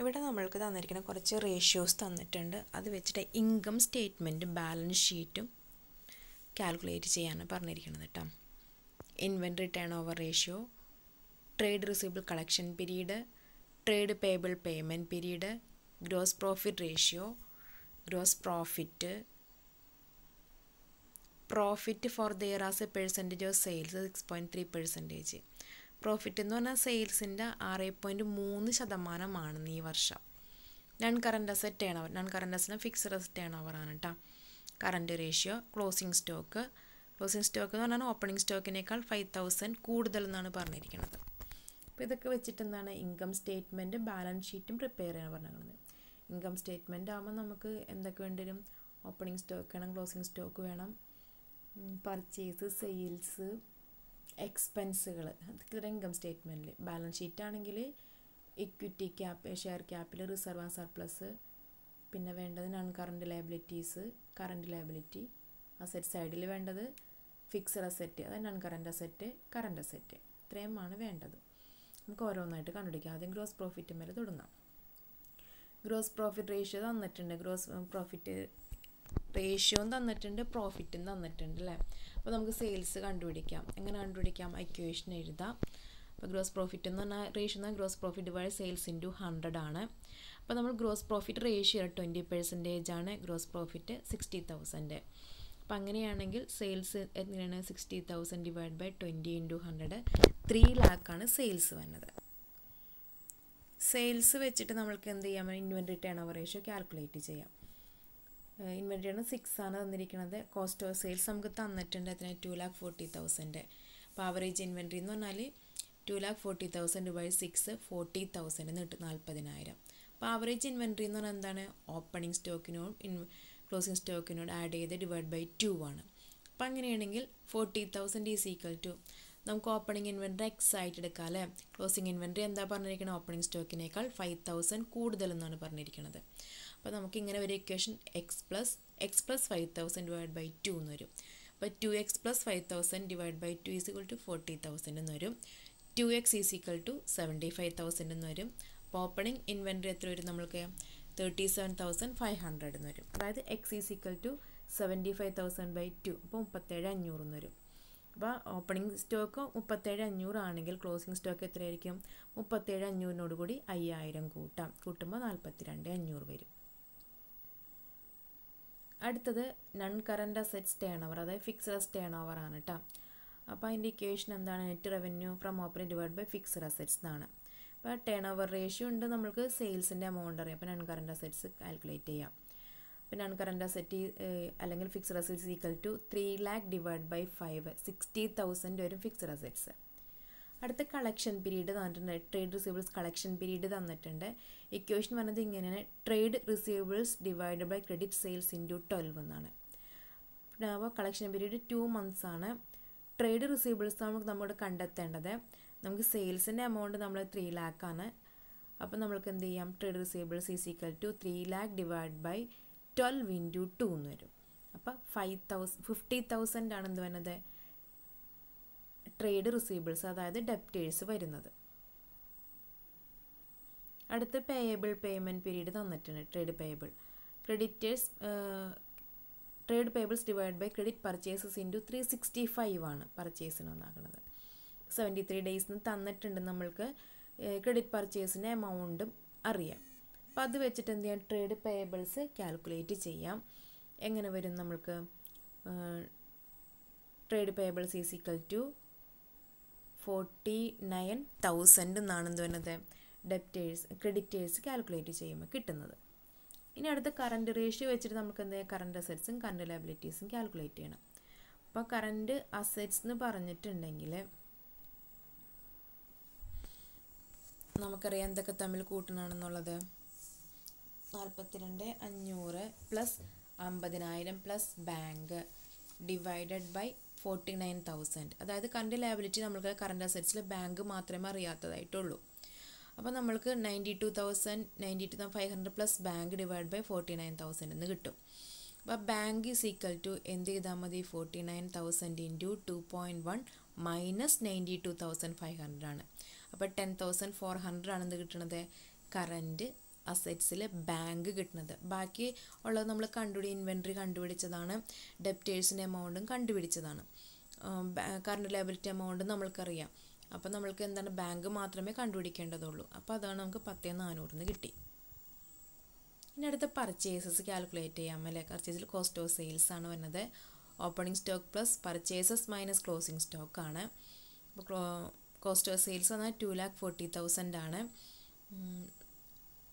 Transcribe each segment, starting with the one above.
ഇവിടെ നമ്മൾക്ക് തന്നിരിക്കുന്ന കുറച്ച് റേഷ്യോസ് തന്നിട്ടുണ്ട്. അത് വെച്ചിട്ട് ഇൻകം സ്റ്റേറ്റ്മെന്റും ബാലൻസ് ഷീറ്റും കാൽക്കുലേറ്റ് ചെയ്യാനാണ് പറഞ്ഞിരിക്കുന്നത് കേട്ടോ. Inventory turnover ratio trade receivable collection period trade payable payment period gross profit ratio gross profit profit for the year as a percentage of sales six point three percentage profit എന്ന് പറഞ്ഞാൽ സെയിൽസിന്റെ ആറ് point മൂന്ന് ശതമാനമാണ് ഈ വർഷം. Non current asset turnover non current അസറ്റിന് fixed asset turn ആണ് കേട്ടോ current ratio closing stock closing stock എന്ന് പറഞ്ഞാൽ ഓപ്പണിംഗ് സ്റ്റോക്കിനേക്കാൾ ഫൈവ് തൗസൻഡ് കൂടുതൽ എന്നാണ് പറഞ്ഞിരിക്കുന്നത്. അപ്പോൾ ഇതൊക്കെ വെച്ചിട്ട് എന്താണ്? ഇൻകം സ്റ്റേറ്റ്മെന്റ് ബാലൻസ് ഷീറ്റും പ്രിപ്പയർ ചെയ്യാൻ പറഞ്ഞിരിക്കുന്നത്. ഇൻകം സ്റ്റേറ്റ്മെന്റ് ആകുമ്പോൾ നമുക്ക് എന്തൊക്കെ വേണ്ടി വരും ഓപ്പണിംഗ് സ്റ്റോക്ക് വേണം ക്ലോസിംഗ് സ്റ്റോക്ക് വേണം. പർച്ചേസ് സെയിൽസ് എക്സ്പെൻസുകൾ അതൊക്കെ ഇൻകം സ്റ്റേറ്റ്മെന്റിൽ ബാലൻസ് ഷീറ്റ് ആണെങ്കിൽ ഇക്വിറ്റി ക്യാപ് ഷെയർ ക്യാപിൽ റിസർവ് ആൻഡ് സർപ്ലസ് പിന്നെ വേണ്ടത് non current liabilities current liability asset സൈഡിൽ വേണ്ടത് ഫിക്സഡ് അസറ്റ് അതായത് non current asset current asset ഇത്രയുമാണ് വേണ്ടത്. നമുക്ക് ഓരോന്നായിട്ട് കണ്ടുപിടിക്കാം. ആദ്യം ഗ്രോസ് പ്രോഫിറ്റ് മേലെ തുടങ്ങാം. ഗ്രോസ് പ്രോഫിറ്റ് റേഷ്യോ തന്നിട്ടുണ്ട്. ഗ്രോസ് പ്രോഫിറ്റ് റേഷ്യോയും തന്നിട്ടുണ്ട് പ്രോഫിറ്റും തന്നിട്ടുണ്ട് അല്ലേ അപ്പോൾ നമുക്ക് സെയിൽസ് കണ്ടുപിടിക്കാം. എങ്ങനെ കണ്ടുപിടിക്കാം? ഇക്വേഷൻ എഴുതാം. അപ്പോൾ ഗ്രോസ് പ്രോഫിറ്റ് എന്ന് പറഞ്ഞാൽ റേഷ്യോ എന്നാൽ ഗ്രോസ് പ്രോഫിറ്റ് വഴി സെയിൽസ് ഇന്റു ഹൺഡ്രഡ് ആണ്. അപ്പോൾ നമ്മൾ gross profit ratio twenty percentage ആണ്. ഗ്രോസ് പ്രോഫിറ്റ് സിക്സ്റ്റി തൗസൻഡ് അപ്പം അങ്ങനെയാണെങ്കിൽ സെയിൽസ് എങ്ങനെയാണ്? Sixty thousand divide by twenty into hundred three ലാക്കാണ് sales വന്നത് സെയിൽസ് വെച്ചിട്ട് നമ്മൾക്ക് എന്ത് ചെയ്യാം? Inventory turn over ratio calculate ചെയ്യാം. ഇൻവെന്ററി ആണ് സിക്സ് ആണ് തന്നിരിക്കുന്നത് കോസ്റ്റ് ഓഫ് സെയിൽസ് നമുക്ക് തന്നിട്ടുണ്ട് അതിന് ടു ലാക്ക് ഫോർട്ടി തൗസൻഡ് അപ്പോൾ ആവറേജ് ഇൻവെന്ററി എന്ന് പറഞ്ഞാൽ two lakh forty thousand by six forty thousand എന്ന് കിട്ടും നാൽപ്പതിനായിരം അപ്പോൾ ആവറേജ് ഇൻവെന്ററി എന്ന് പറഞ്ഞാൽ എന്താണ്? ഓപ്പണിംഗ് സ്റ്റോക്കിനോട് ഇൻ ക്ലോസിംഗ് സ്റ്റോക്കിനോട് ആഡ് ചെയ്ത് ഡിവൈഡ് ബൈ ടു ആണ്. അപ്പോൾ അങ്ങനെയാണെങ്കിൽ forty thousand is equal to നമുക്ക് ഓപ്പണിംഗ് ഇൻവെന്ററി എക്സ് ആയിട്ട് എടുക്കാം അല്ലേ? ക്ലോസിംഗ് ഇൻവെന്ററി എന്താ പറഞ്ഞിരിക്കുന്നത് ഓപ്പണിംഗ് സ്റ്റോക്കിനേക്കാൾ ഫൈവ് തൗസൻഡ് കൂടുതലെന്നാണ് പറഞ്ഞിരിക്കുന്നത് അപ്പോൾ നമുക്ക് ഇങ്ങനെ ഒരു equation X plus X plus five thousand divide by two എന്ന് വരും. അപ്പോൾ two X plus five thousand divide by two is equal to forty thousand എന്ന് വരും. Two X is equal to seventy five thousand എന്ന് വരും. അപ്പോൾ opening inventory എത്ര വരും നമ്മൾക്ക്? Thirty seven thousand five hundred എന്ന് വരും. അതായത് X is equal to seventy five thousand by two അപ്പോൾ മുപ്പത്തേഴ് അഞ്ഞൂറ് എന്ന് വരും. അപ്പോൾ ഓപ്പണിംഗ് സ്റ്റോക്ക് മുപ്പത്തേഴ് അഞ്ഞൂറാണെങ്കിൽ ക്ലോസിംഗ് സ്റ്റോക്ക് എത്രയായിരിക്കും? മുപ്പത്തേഴ് അഞ്ഞൂറിനോട് കൂടി അയ്യായിരം കൂട്ടാം. കൂട്ടുമ്പോൾ നാൽപ്പത്തി രണ്ട് അഞ്ഞൂറ് വരും. അടുത്തത് non current assets turn over അതായത് ഫിക്സഡ് ടേൺ ഓവർ ആണ് കേട്ടോ അപ്പോൾ അതിന്റെ ഇക്വേഷൻ എന്താണ്? Net revenue from operate divide by fixed assets എന്നാണ്. അപ്പോൾ ടേൺ ഓവർ റേഷ്യോ ഉണ്ട് നമുക്ക് സെയിൽസിന്റെ എമൗണ്ട് അറിയാം. അപ്പോൾ നൺ കറന്റ് അസെറ്റ്സ് കാൽക്കുലേറ്റ് ചെയ്യാം അപ്പോൾ നൺ കറന്റ് അസെറ്റ് അല്ലെങ്കിൽ fixed assets equal to three lakh divide by five sixty thousand വരും ഫിക്സഡ് അസറ്റ്സ് അടുത്ത കളക്ഷൻ പീരീഡ് തന്നിട്ടുണ്ട് ട്രേഡ് റിസീവബിൾസ് കളക്ഷൻ പീരീഡ് തന്നിട്ടുണ്ട്. ഇക്വേഷൻ പറഞ്ഞത് ഇങ്ങനെയാണ്. Trade receivables divide by credit sales into twelve എന്നാണ്. അപ്പോൾ collection period two months ആണ്. Trade receivables നമുക്ക് നമ്മുടെ കണ്ടെത്തേണ്ടത്. നമുക്ക് സെയിൽസിന്റെ എമൗണ്ട് നമ്മൾ ത്രീ ലാക്കാണ് അപ്പോൾ നമ്മൾക്ക് എന്ത് ചെയ്യാം? Trade receivables is equal to three lakh divide by twelve into two എന്ന് വരും. അപ്പോൾ ഫൈവ് തൗസൻഡ് ഫിഫ്റ്റി തൗസൻഡ് ആണ് എന്ത് വരുന്നത് ട്രേഡ് റിസീവബിൾസ് അതായത് ഡെപ്റ്റേഴ്സ് വരുന്നത്. അടുത്ത പേയബിൾ പേയ്മെന്റ് പീരീഡ് തന്നിട്ടുണ്ട് trade payable creditors trade payables divide by credit purchases into three sixty five ആണ് പർച്ചേസിന് ഒന്നാക്കുന്നത് സെവന്റി ത്രീ ഡേയ്സിന് തന്നിട്ടുണ്ട് നമ്മൾക്ക് ക്രെഡിറ്റ് പർച്ചേസിന്റെ എമൗണ്ടും അറിയാം. അപ്പോൾ അത് വെച്ചിട്ട് എന്ത് ചെയ്യാം? ട്രേഡ് പേബിൾസ് കാൽക്കുലേറ്റ് ചെയ്യാം. എങ്ങനെ വരും നമ്മൾക്ക്? Trade payables is equal to forty nine thousand എന്നാണ് എന്ത് വരുന്നത്? ഡെപ്റ്റേഴ്സ് ക്രെഡിറ്റേഴ്സ് കാൽക്കുലേറ്റ് ചെയ്യുമ്പോൾ കിട്ടുന്നത്. ഇനി അടുത്ത കറണ്ട് റേഷ്യോ വെച്ചിട്ട് നമുക്ക് എന്ത് കറണ്ട് അസറ്റ്സും കറണ്ട് ലയബിലിറ്റീസും കാൽക്കുലേറ്റ് ചെയ്യണം. അപ്പോൾ കറണ്ട് അസറ്റ്സ് എന്ന് പറഞ്ഞിട്ടുണ്ടെങ്കിൽ നമുക്കറിയാം എന്തൊക്കെ തമ്മിൽ കൂട്ടണമെന്നുള്ളത് നാൽപ്പത്തിരണ്ട് അഞ്ഞൂറ് പ്ലസ് അമ്പതിനായിരം plus bank divided by forty nine thousand അതായത് കറണ്ട് ലയബിലിറ്റി നമ്മൾക്ക് കറണ്ട് അസറ്റ്സിൽ ബാങ്ക് മാത്രമേ അറിയാത്തതായിട്ടുള്ളൂ. അപ്പോൾ നമ്മൾക്ക് ninety two thousand ninety two five hundred plus bank divide by forty nine thousand എന്ന് കിട്ടും. അപ്പോൾ ബാങ്ക് ഈസ് ഈക്വൽ ടു എന്ത് ചെയ്താൽ മതി? Forty nine thousand into two point one minus ninety two thousand five hundred ആണ്. അപ്പോൾ ten thousand four hundred ആണ് എന്ത് കിട്ടണത്? കറന്റ് അസറ്റ്സിൽ ബാങ്ക് കിട്ടുന്നത്. ബാക്കി ഉള്ളത് നമ്മൾ കണ്ടുപിടി ഇൻവെൻട്രി കണ്ടുപിടിച്ചതാണ്. ഡെപ്റ്റേഴ്സിന്റെ എമൗണ്ടും കണ്ടുപിടിച്ചതാണ്. കറണ്ട് ലയബിലിറ്റി എമൗണ്ട് നമ്മൾക്കറിയാം. അപ്പോൾ നമ്മൾക്ക് എന്താണ്? ബാങ്ക് മാത്രമേ കണ്ടുപിടിക്കേണ്ടതുള്ളൂ. അപ്പോൾ അതാണ് നമുക്ക് പത്തേ നാനൂറിന് കിട്ടി. ഇനി അടുത്ത പർച്ചേസസ് കാൽക്കുലേറ്റ് ചെയ്യാം അല്ലേ? പർച്ചേസിൽ കോസ്റ്റ് ഓഫ് സെയിൽസ് ആണ് വരുന്നത്. Opening stock plus purchases minus closing stock ആണ്. അപ്പോൾ കോസ്റ്റ് ഓഫ് സെയിൽസ് പറഞ്ഞാൽ ടു ലാക്ക് ഫോർട്ടി തൗസൻഡ് ആണ്.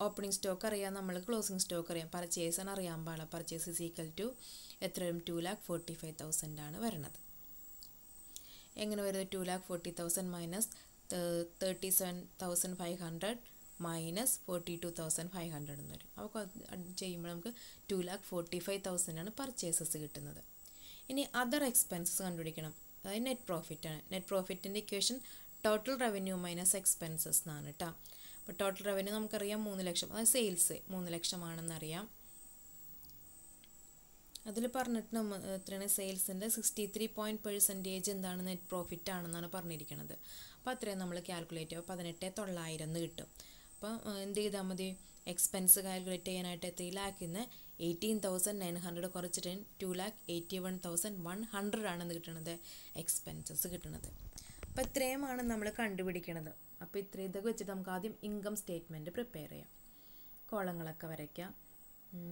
ഓപ്പണിംഗ് സ്റ്റോക്ക് അറിയാം നമ്മൾ ക്ലോസിംഗ് സ്റ്റോക്ക് അറിയാം. പർച്ചേസ് ആണ് അറിയാൻ പാടില്ല പർച്ചേസ് ഇസ് ഈക്വൽ ടു എത്രയും two lakh forty five thousand ആണ് വരുന്നത് എങ്ങനെ വരുന്നത്? Two lakh forty thousand minus thirty seven thousand five hundred minus forty two thousand five hundred എന്ന് വരും. അപ്പോൾ ചെയ്യുമ്പോൾ നമുക്ക് two lakh forty five thousand ആണ് പർച്ചേസസ് കിട്ടുന്നത്. ഇനി അതർ എക്സ്പെൻസസ് കണ്ടുപിടിക്കണം. അതായത് നെറ്റ് പ്രോഫിറ്റ് ആണ്. Net പ്രോഫിറ്റിന്റെ equation total revenue minus expenses എന്നാണ് കേട്ടോ അപ്പോൾ ടോട്ടൽ റവന്യൂ നമുക്കറിയാം മൂന്ന് ലക്ഷം. അതായത് സെയിൽസ് മൂന്ന് ലക്ഷമാണെന്നറിയാം. അതിൽ പറഞ്ഞിട്ട് നമ്മൾ എത്രയാണ്? സെയിൽസിന്റെ സിക്സ്റ്റി ത്രീ പോയിന്റ് പെർസെന്റേജ് എന്താണ്? നെറ്റ് പ്രോഫിറ്റ് ആണെന്നാണ് പറഞ്ഞിരിക്കുന്നത് അപ്പോൾ അത്രയും നമ്മൾ കാൽക്കുലേറ്റ് ചെയ്യുമ്പോൾ പതിനെട്ട് തൊള്ളായിരം എന്ന് കിട്ടും. അപ്പോൾ എന്ത് ചെയ്താൽ മതി? എക്സ്പെൻസ് കാൽക്കുലേറ്റ് ചെയ്യാനായിട്ട് ത്രീ നിന്ന് എയ്റ്റീൻ തൗസൻഡ് നയൻ ഹൺഡ്രഡ് കുറച്ചിട്ട് two lakh eighty one thousand one hundred ആണെന്ന് കിട്ടുന്നത് എക്സ്പെൻസസ് കിട്ടുന്നത് അപ്പോൾ ഇത്രയുമാണ് നമ്മൾ കണ്ടുപിടിക്കുന്നത് അപ്പോൾ ഇത്രയും ഇതൊക്കെ വെച്ചിട്ട് നമുക്ക് ആദ്യം ഇൻകം സ്റ്റേറ്റ്മെന്റ് പ്രിപ്പയർ ചെയ്യാം. കോളങ്ങളൊക്കെ വരയ്ക്കാം.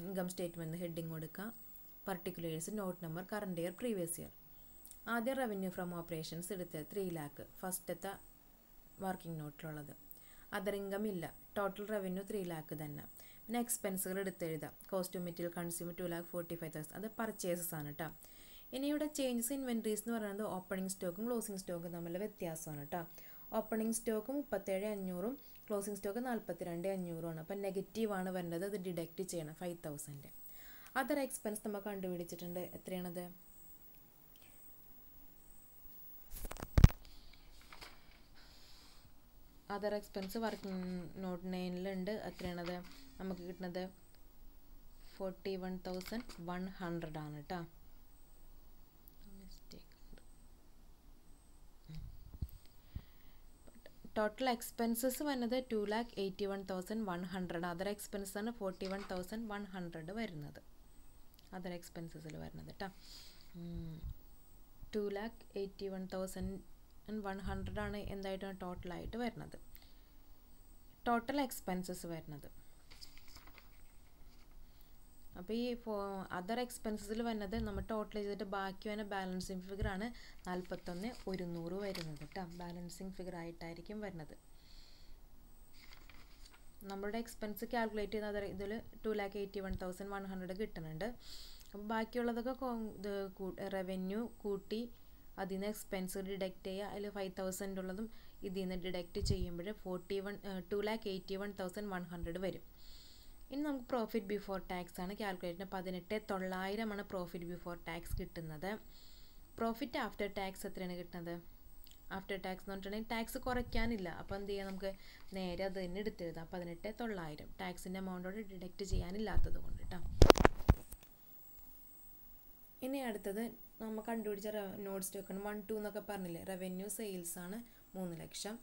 ഇൻകം സ്റ്റേറ്റ്മെന്റ് ഹെഡിങ് കൊടുക്കുക particulars note number current year previous year ആദ്യം റവന്യൂ ഫ്രം ഓപ്പറേഷൻസ് എടുത്തത് ത്രീ ലാക്ക് ഫസ്റ്റത്തെ വർക്കിംഗ് നോട്ടിലുള്ളത് അതർ ഇൻകം ഇല്ല. ടോട്ടൽ റവന്യൂ ത്രീ ലാക്ക് തന്നെ. പിന്നെ എക്സ്പെൻസുകൾ എടുത്തെഴുതാം costume material consumer two lakh forty five thousand അത് പർച്ചേസസ് ആണ് കേട്ടോ ഇനി ഇവിടെ ചേഞ്ചസ് ഇൻവെൻട്രീസ് എന്ന് പറയുന്നത് ഓപ്പണിംഗ് സ്റ്റോക്കും ക്ലോസിംഗ് സ്റ്റോക്കും തമ്മിലുള്ള വ്യത്യാസമാണ് കേട്ടോ ഓപ്പണിംഗ് സ്റ്റോക്ക് മുപ്പത്തേഴ് അഞ്ഞൂറും ക്ലോസിംഗ് സ്റ്റോക്ക് നാൽപ്പത്തി രണ്ട് അഞ്ഞൂറുമാണ്. അപ്പം നെഗറ്റീവാണ് വരേണ്ടത്. അത് ഡിഡക്റ്റ് ചെയ്യണം. ഫൈവ് തൗസൻഡ് അതർ എക്സ്പെൻസ് നമ്മൾ കണ്ടുപിടിച്ചിട്ടുണ്ട്. എത്രയാണത്? അതർ എക്സ്പെൻസ് വർക്കിംഗ് നോട്ട് നയനിലുണ്ട് എത്രയാണത്? നമുക്ക് കിട്ടുന്നത് forty one thousand one hundred ആണ് കേട്ടോ ടോട്ടൽ എക്സ്പെൻസസ് വന്നത് two lakh eighty one thousand one hundred other expenses ആണ് forty one thousand one hundred വരുന്നത് അതർ എക്സ്പെൻസസിൽ വരുന്നത് കേട്ടോ two lakh eighty one thousand one hundred ആണ് എന്തായിട്ടാണ് ടോട്ടലായിട്ട് വരുന്നത്. ടോട്ടൽ എക്സ്പെൻസസ് വരുന്നത്. അപ്പോൾ ഈ അതർ എക്സ്പെൻസസിൽ വരുന്നത് നമ്മൾ ടോട്ടൽ ചെയ്തിട്ട് ബാക്കി വരുന്ന ബാലൻസിങ് ഫിഗർ ആണ് നാൽപ്പത്തൊന്ന് ഒരുന്നൂറ് വരുന്നത് കേട്ടോ ബാലൻസിങ് ഫിഗർ ആയിട്ടായിരിക്കും വരുന്നത് നമ്മുടെ എക്സ്പെൻസ് കാൽക്കുലേറ്റ് ചെയ്യുന്ന അതർ ഇതിൽ two lakh eighty one thousand one hundred കിട്ടുന്നുണ്ട്. അപ്പോൾ ബാക്കിയുള്ളതൊക്കെ ഇത് റവന്യൂ കൂട്ടി അതിൽ നിന്ന് എക്സ്പെൻസ് ഡിഡക്റ്റ് ചെയ്യുക. അതിൽ ഫൈവ് തൗസൻഡ് ഉള്ളതും ഇതിൽ നിന്ന് ഡിഡക്റ്റ് ചെയ്യുമ്പോൾ forty one two lakh eighty one thousand one hundred വരും. ഇനി നമുക്ക് പ്രോഫിറ്റ് ബിഫോർ ടാക്സ് ആണ് കാൽക്കുലേറ്റ് ചെയ്യുന്നത്. പതിനെട്ട് തൊള്ളായിരമാണ് പ്രോഫിറ്റ് ബിഫോർ ടാക്സ് കിട്ടുന്നത്. പ്രോഫിറ്റ് ആഫ്റ്റർ ടാക്സ് എത്രയാണ് കിട്ടുന്നത്? ആഫ്റ്റർ ടാക്സ് എന്ന് പറഞ്ഞിട്ടുണ്ടെങ്കിൽ ടാക്സ് കുറയ്ക്കാനില്ല. അപ്പോൾ എന്ത് ചെയ്യാം നമുക്ക്? നേരെ അത് തന്നെ എടുത്തെഴുതാം പതിനെട്ട് തൊള്ളായിരം. ടാക്സിന്റെ എമൗണ്ടോട് ഡിഡക്റ്റ് ചെയ്യാനില്ലാത്തത് കൊണ്ട് കേട്ടോ ഇനി അടുത്തത് നമ്മൾ കണ്ടുപിടിച്ച നോട്ട്സ് സ്റ്റോക്കാണ് വൺ ടു എന്നൊക്കെ പറഞ്ഞില്ലേ? റവന്യൂ സെയിൽസ് ആണ് മൂന്ന് ലക്ഷം.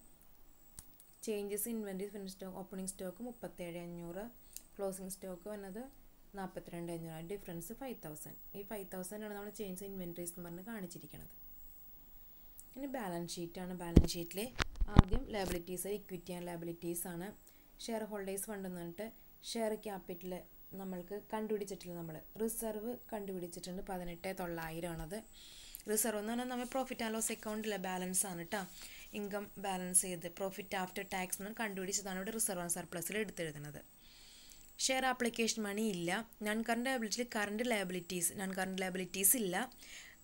Changes inventory finish stock opening stock മുപ്പത്തേഴ് അഞ്ഞൂറ്. ക്ലോസിംഗ് സ്റ്റോക്ക് വന്നത് നാൽപ്പത്തിരണ്ട് അഞ്ഞൂറ്. ഡിഫറൻസ് ഫൈവ് തൗസൻഡ് ഈ ഫൈവ് ആണ് നമ്മൾ ചേഞ്ച് ഇൻവെന്ററീസ് എന്ന് പറഞ്ഞ് കാണിച്ചിരിക്കുന്നത് ഇനി ബാലൻസ് ഷീറ്റാണ് ബാലൻസ് ഷീറ്റിലെ ആദ്യം ലാബിലിറ്റീസ് ഇക്വിറ്റി ആൻഡ് ലാബിലിറ്റീസ് ആണ് ഷെയർ ഹോൾഡേഴ്സ് ഫണ്ട് എന്ന് പറഞ്ഞിട്ട് ഷെയർ ക്യാപിറ്റൽ നമ്മൾക്ക് കണ്ടുപിടിച്ചിട്ടില്ല നമ്മൾ റിസർവ് കണ്ടുപിടിച്ചിട്ടുണ്ട് പതിനെട്ട് തൊള്ളായിരം ആണത്. റിസർവ് എന്ന് പറഞ്ഞാൽ നമ്മൾ പ്രോഫിറ്റ് ആൻഡ് ലോസ് അക്കൗണ്ടിലെ ബാലൻസ് ആണ് കേട്ടോ ഇൻകം ബാലൻസ് ചെയ്ത് പ്രോഫിറ്റ് ആഫ്റ്റർ ടാക്സ് എന്ന് കണ്ടുപിടിച്ചതാണ് ഇവിടെ റിസർവ് ആൻഡ് സർപ്ലസിൽ എടുത്തെഴുതുന്നത് ഷെയർ ആപ്ലിക്കേഷൻ മണി ഇല്ല. Non current ലയബിലിറ്റിയിൽ current liabilities non current liabilities ഇല്ല.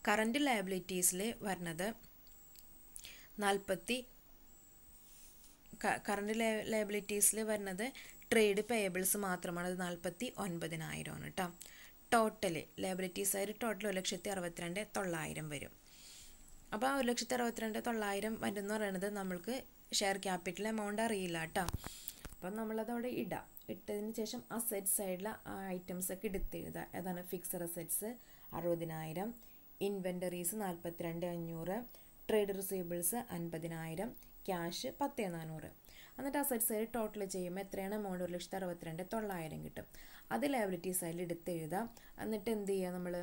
കറണ്ട് ലയബിലിറ്റീസിൽ വരുന്നത് നാൽപ്പത്തി കറണ്ട് ലയബിലിറ്റീസിൽ വരുന്നത് ട്രേഡ് പേയബിൾസ് മാത്രമാണ്. അത് നാൽപ്പത്തി ഒൻപതിനായിരമാണ് കേട്ടോ ടോട്ടൽ ലയബിലിറ്റീസ് ആയിട്ട് ടോട്ടൽ ഒരു ലക്ഷത്തി അറുപത്തിരണ്ട് തൊള്ളായിരം വരും. അപ്പോൾ ആ ഒരു ലക്ഷത്തി അറുപത്തിരണ്ട് തൊള്ളായിരം വരുന്ന പറയുന്നത് നമ്മൾക്ക് ഷെയർ ക്യാപിറ്റൽ എമൗണ്ട് അറിയില്ല കേട്ടോ അപ്പം നമ്മളത് അവിടെ ഇടാം. ഇട്ടതിന് ശേഷം അസെറ്റ് സൈഡിലെ ഐറ്റംസ് ഒക്കെ എടുത്തെഴുതുക ഏതാണ് ഫിക്സഡ് അസെറ്റ്സ് അറുപതിനായിരം ഇൻവെന്ററീസ് നാൽപ്പത്തിരണ്ട് അഞ്ഞൂറ് ട്രേഡ് റിസീവബിൾസ് അൻപതിനായിരം ക്യാഷ് പത്ത് നാനൂറ് എന്നിട്ട് അസറ്റ് സൈഡ് ടോട്ടൽ ചെയ്യുമ്പോൾ എത്രയാണ്? എമൗണ്ട് ഒരു ലക്ഷത്തി അറുപത്തിരണ്ട് തൊള്ളായിരം കിട്ടും. അത് ലയബിലിറ്റി സൈഡിൽ എടുത്ത് എഴുതാം. എന്നിട്ട് എന്ത് ചെയ്യുക നമ്മൾ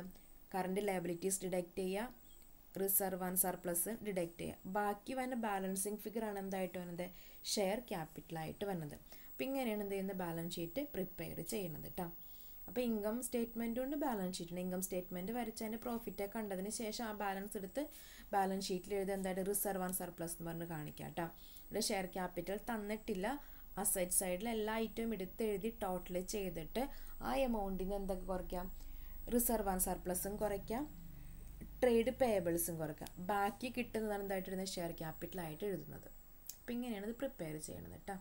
കറണ്ട് ലയബിലിറ്റീസ് ഡിഡക്റ്റ് ചെയ്യുക റിസർവ് ആൻഡ് സർപ്ലസ് ഡിഡക്റ്റ് ചെയ്യുക. ബാക്കി വരുന്ന ബാലൻസിങ് ഫിഗർ ആണ് എന്തായിട്ട് വരുന്നത് ഷെയർ ക്യാപിറ്റലായിട്ട് വരുന്നത് അപ്പോൾ ഇങ്ങനെയാണ് എന്ത് ചെയ്യുന്നത്? ബാലൻസ് ഷീറ്റ് പ്രിപ്പയർ ചെയ്യുന്നത് കേട്ടോ അപ്പോൾ ഇൻകം സ്റ്റേറ്റ്മെന്റ് കൊണ്ട് ബാലൻസ് ഷീറ്റ് ഉണ്ട് ഇൻകം സ്റ്റേറ്റ്മെന്റ് വരച്ചതിന്റെ പ്രോഫിറ്റ് കണ്ടതിന് ശേഷം ആ ബാലൻസ് എടുത്ത് ബാലൻസ് ഷീറ്റിൽ എഴുതി എന്തായിട്ട് റിസർവ് ആൻഡ് സർപ്ലസ് എന്ന് പറഞ്ഞ് കാണിക്കാം കേട്ടോ ഇവിടെ ഷെയർ ക്യാപിറ്റൽ തന്നിട്ടില്ല. അസറ്റ് സൈഡിൽ എല്ലാ ഐറ്റവും എടുത്ത് എഴുതി ടോട്ടൽ ചെയ്തിട്ട് ആ എമൗണ്ടിന് എന്തൊക്കെ കുറയ്ക്കാം? റിസർവ് ആൻഡ് സർപ്ലസും കുറയ്ക്കാം. ട്രേഡ് പേബിൾസും കുറക്കുക ബാക്കി കിട്ടുന്നതാണ് എന്തായിട്ട് എഴുതുന്നത് ഷെയർ ക്യാപിറ്റലായിട്ട് എഴുതുന്നത്. അപ്പോൾ ഇങ്ങനെയാണ് ഇത് പ്രിപ്പയർ ചെയ്യണത് കേട്ടോ